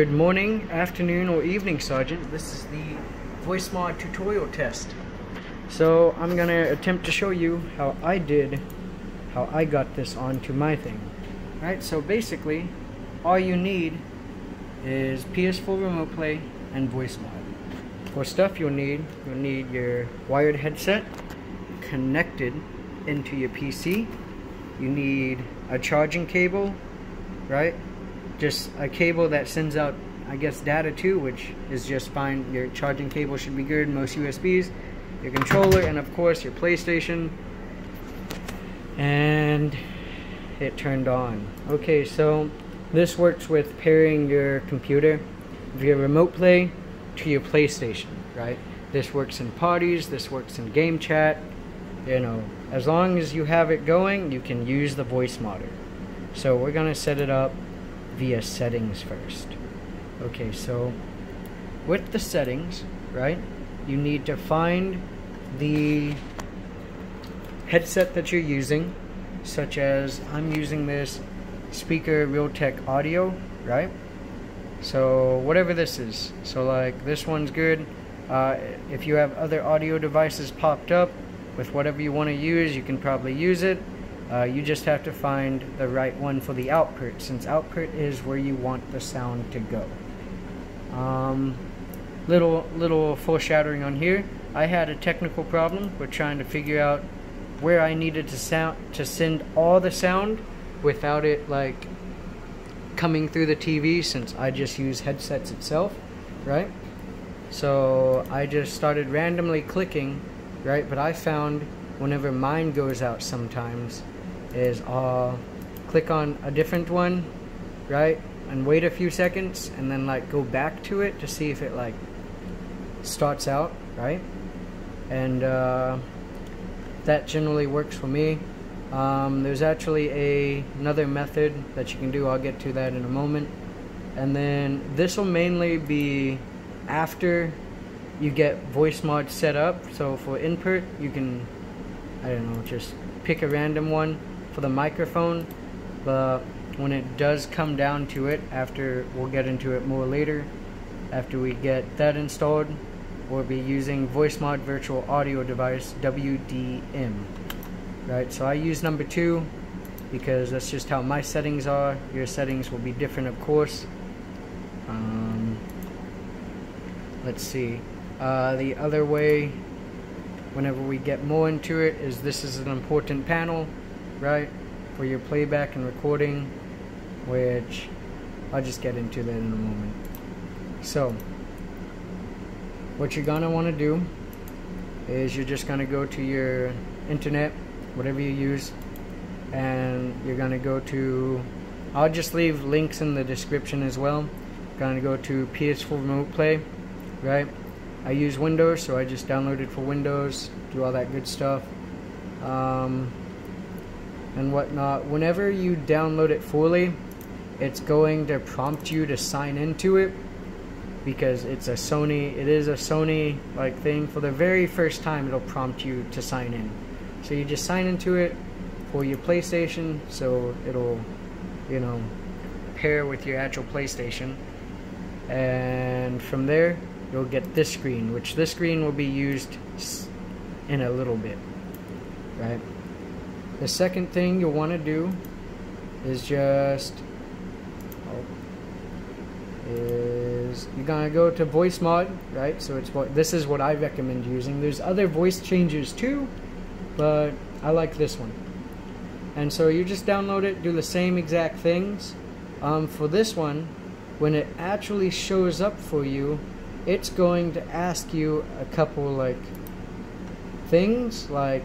Good morning, afternoon, or evening, Sergeant. This is the voice mod tutorial test. So I'm gonna attempt to show you how I did, how I got this onto my thing. Right, so basically, all you need is PS4 Remote Play and voice mod. For stuff you'll need, you'll need your wired headset connected into your PC. You need a charging cable, right? Just a cable that sends out I guess data too which is just fine. Your charging cable should be good most USBs your controller and of course your PlayStation. And it turned on. Okay so this works with pairing your computer via remote play to your PlayStation right? This works in parties this works in game chat you know. As long as you have it going you can use the voice modder so we're gonna set it up via settings first. Okay, so with the settings, right, you need to find the headset that you're using, such as I'm using this speaker Realtek audio, right? So whatever this is, so like this one's good. Uh, if you have other audio devices popped up with whatever you want to use, you can probably use it. Uh, you just have to find the right one for the output, since output is where you want the sound to go. Um, little little foreshadowing on here. I had a technical problem with trying to figure out where I needed to sound to send all the sound without it like coming through the TV since I just use headsets itself, right? So I just started randomly clicking, right? But I found whenever mine goes out sometimes, is I'll click on a different one, right? And wait a few seconds and then like go back to it to see if it like starts out, right? And uh, that generally works for me. Um, there's actually a another method that you can do. I'll get to that in a moment. And then this will mainly be after you get voice mod set up. So for input, you can, I don't know, just pick a random one for the microphone but when it does come down to it after we'll get into it more later after we get that installed we'll be using VoiceMod virtual audio device WDM right so I use number two because that's just how my settings are. Your settings will be different of course. Um, let's see. Uh, the other way whenever we get more into it is this is an important panel right for your playback and recording which I'll just get into that in a moment. So what you're gonna want to do is you're just gonna go to your internet whatever you use and you're gonna go to I'll just leave links in the description as well. Gonna go to PS4 Remote Play right? I use Windows so I just downloaded for Windows do all that good stuff. Um, and whatnot, whenever you download it fully, it's going to prompt you to sign into it because it's a Sony, it is a Sony like thing. For the very first time, it'll prompt you to sign in. So you just sign into it for your PlayStation, so it'll, you know, pair with your actual PlayStation. And from there, you'll get this screen, which this screen will be used in a little bit, right? The second thing you'll want to do is just oh, is you're gonna go to voice mod, right? So it's what this is what I recommend using. There's other voice changes too, but I like this one. And so you just download it, do the same exact things. Um, for this one, when it actually shows up for you, it's going to ask you a couple like things like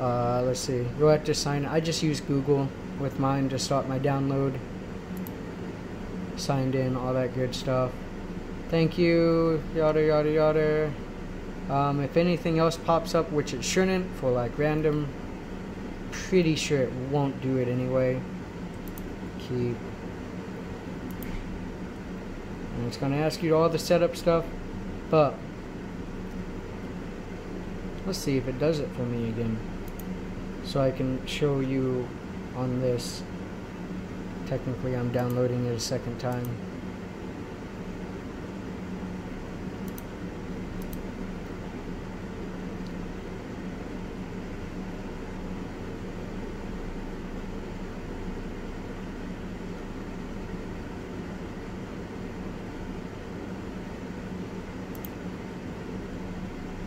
uh, let's see. You'll have to sign. I just use Google with mine to start my download. Signed in, all that good stuff. Thank you, yada yada yada. Um, if anything else pops up, which it shouldn't, for like random, pretty sure it won't do it anyway. Keep. And it's going to ask you all the setup stuff, but let's see if it does it for me again so I can show you on this technically I'm downloading it a second time.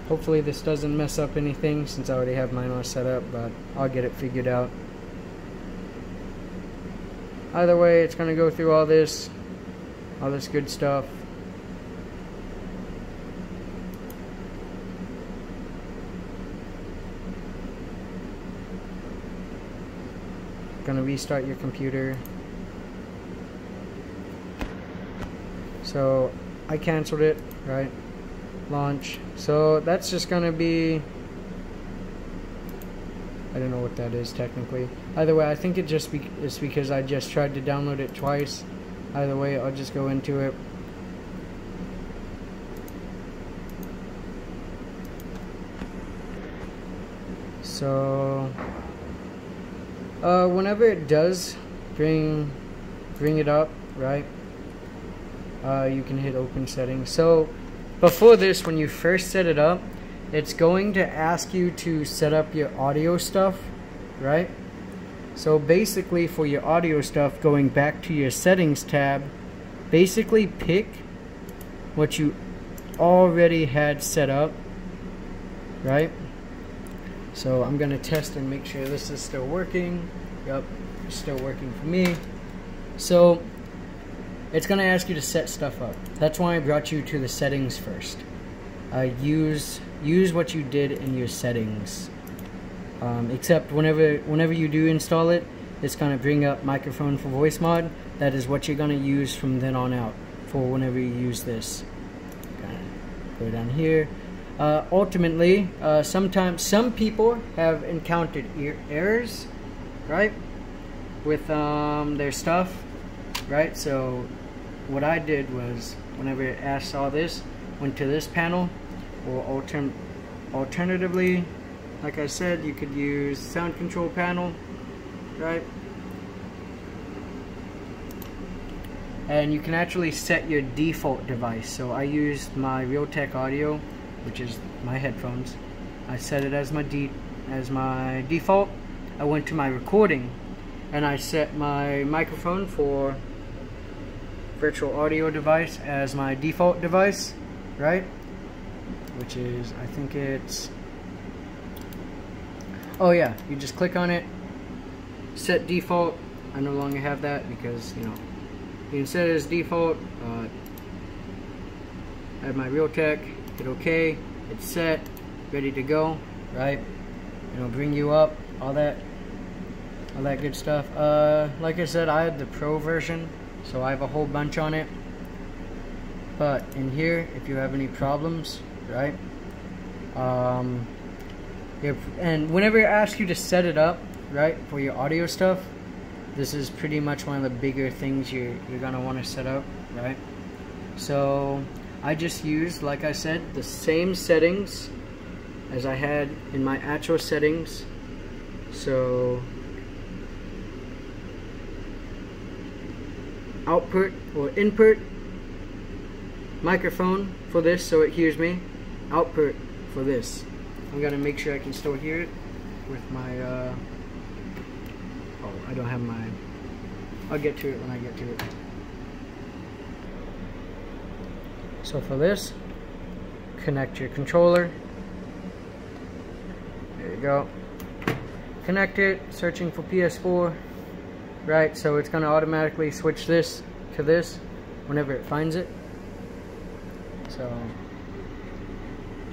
Hopefully this doesn't mess up anything since I already have mine all set up, but I'll get it figured out. Either way, it's going to go through all this, all this good stuff. Gonna restart your computer. So I canceled it, right? Launch. So that's just going to be... I don't know what that is technically. Either way, I think it just be is because I just tried to download it twice. Either way, I'll just go into it. So, uh, whenever it does bring bring it up, right? Uh, you can hit open settings. So before this, when you first set it up, it's going to ask you to set up your audio stuff, right? So basically for your audio stuff, going back to your settings tab, basically pick what you already had set up, right? So I'm to test and make sure this is still working. Yep, still working for me. So it's going to ask you to set stuff up. That's why I brought you to the settings first. Uh, use use what you did in your settings. Um, except whenever whenever you do install it, it's going to bring up microphone for voice mod. That is what you're going to use from then on out for whenever you use this. Go down here. Uh, ultimately, uh, sometimes some people have encountered er errors, right, with um, their stuff, right? So what I did was whenever I saw this went to this panel or altern alternatively like I said you could use sound control panel right? And you can actually set your default device. So I used my Realtek audio which is my headphones. I set it as my de as my default. I went to my recording and I set my microphone for virtual audio device as my default device, right? Which is, I think it's, oh yeah, you just click on it, set default. I no longer have that because, you know, you can set it as default. Uh, add my Realtek, hit OK, it's set, ready to go, right? It'll bring you up, all that, all that good stuff. Uh, like I said, I had the Pro version so I have a whole bunch on it. But in here, if you have any problems, right? Um, if, and whenever I ask you to set it up, right, for your audio stuff, this is pretty much one of the bigger things you're, you're going to want to set up, right? So I just used, like I said, the same settings as I had in my actual settings. So output or input microphone for this so it hears me output for this. I'm gonna make sure I can still hear it with my uh, oh I don't have my I'll get to it when I get to it. So for this connect your controller. There you go. Connect it searching for PS4 right? So it's going to automatically switch this to this whenever it finds it. So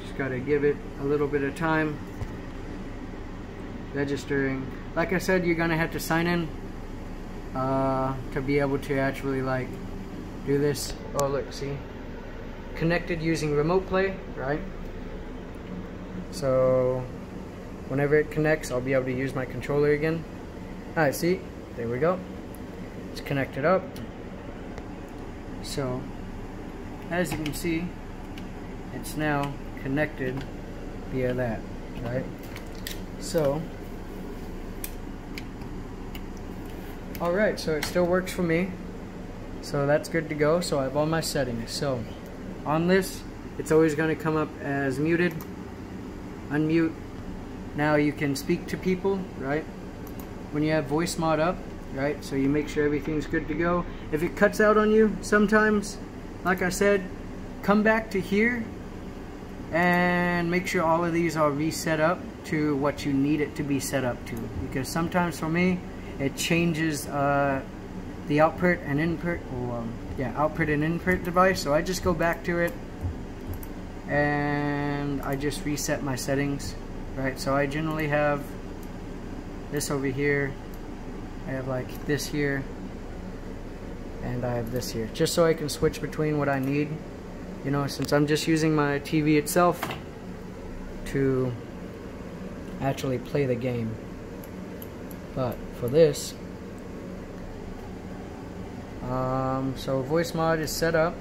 just got to give it a little bit of time registering. Like I said, you're going to have to sign in uh, to be able to actually like do this. Oh look, see? Connected using remote play, right? So whenever it connects, I'll be able to use my controller again. Alright, see? There we go. It's connected up. So, as you can see, it's now connected via that, right? So, Alright, so it still works for me. So that's good to go. So I have all my settings. So on this, it's always going to come up as muted, unmute. Now you can speak to people, right? When you have voice mod up, right? So you make sure everything's good to go. If it cuts out on you sometimes, like I said, come back to here and make sure all of these are reset up to what you need it to be set up to. Because sometimes for me, it changes uh, the output and input, or um, yeah, output and input device. So I just go back to it and I just reset my settings, right? So I generally have this over here. I have like this here and I have this here just so I can switch between what I need. You know since I'm just using my TV itself to actually play the game. But for this um, so voice mod is set up.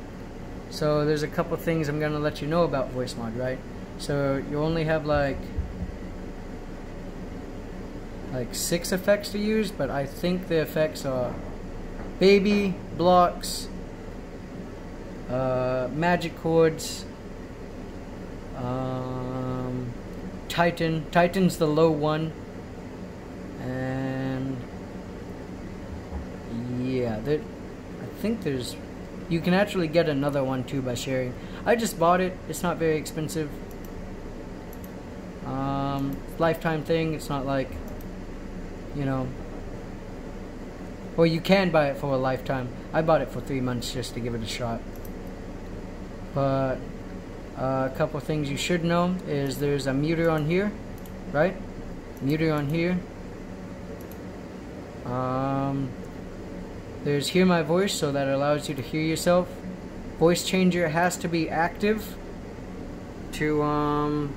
So there's a couple things I'm gonna let you know about voice mod right? So you only have like like six effects to use but I think the effects are baby blocks uh, magic chords um, Titan Titan's the low one and yeah, I think there's, you can actually get another one too by sharing. I just bought it. It's not very expensive. Um, lifetime thing. It's not like, you know. Well, you can buy it for a lifetime. I bought it for three months just to give it a shot. But uh, a couple things you should know is there's a muter on here, right? Muter on here. Um, there's hear my voice, so that allows you to hear yourself. Voice changer has to be active to um,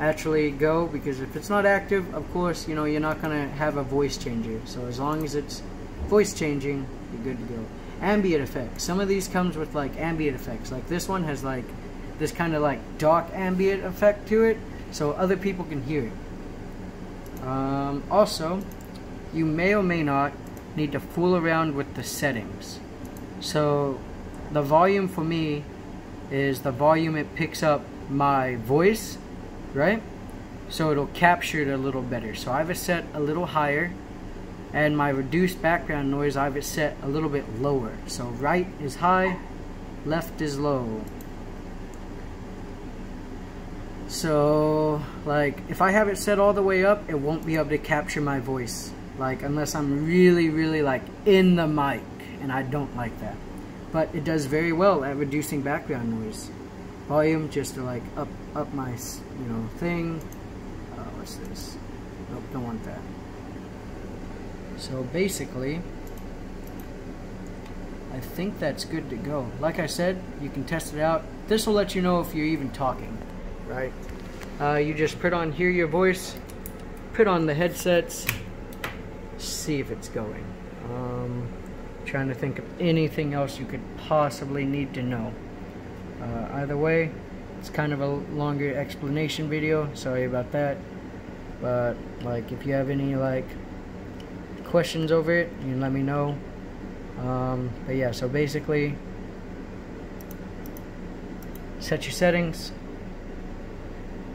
actually go because if it's not active, of course, you know, you're not to have a voice changer. So as long as it's voice changing, you're good to go. Ambient effects. Some of these comes with like ambient effects. Like this one has like this kind of like dark ambient effect to it so other people can hear it. Um, also, you may or may not need to fool around with the settings. So the volume for me is the volume it picks up my voice, right? So it'll capture it a little better. So I've it set a little higher and my reduced background noise I've it set a little bit lower. So right is high, left is low. So like if I have it set all the way up, it won't be able to capture my voice like unless I'm really really like in the mic and I don't like that but it does very well at reducing background noise volume just to like up up my you know thing. Uh, what's this? Nope don't want that. So basically I think that's good to go. Like I said you can test it out. This will let you know if you're even talking. Right. Uh, you just put on hear your voice put on the headsets see if it's going. Um, trying to think of anything else you could possibly need to know. Uh, either way, it's kind of a longer explanation video. Sorry about that. But like, if you have any like questions over it, you can let me know. Um, but yeah, so basically, set your settings.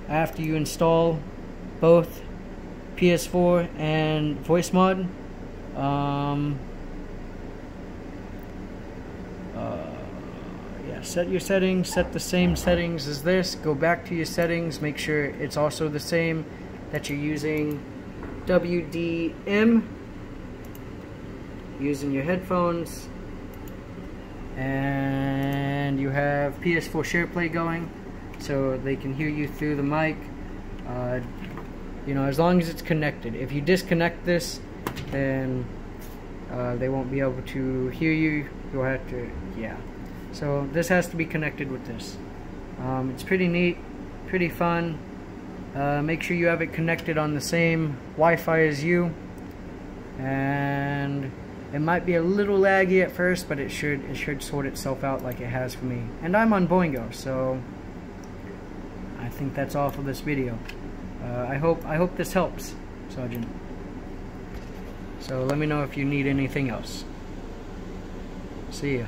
After you install both PS4 and voice mod. Um, uh, yeah, set your settings, set the same settings as this. Go back to your settings, make sure it's also the same that you're using WDM using your headphones and you have PS4 SharePlay going so they can hear you through the mic. Uh, you know, as long as it's connected. If you disconnect this, then uh, they won't be able to hear you. You'll have to, yeah. So this has to be connected with this. Um, it's pretty neat, pretty fun. Uh, make sure you have it connected on the same Wi-Fi as you. And it might be a little laggy at first, but it should it should sort itself out like it has for me. And I'm on Boingo, so I think that's all for this video. Uh, I hope I hope this helps, Sergeant. So let me know if you need anything else. See ya.